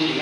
Sì,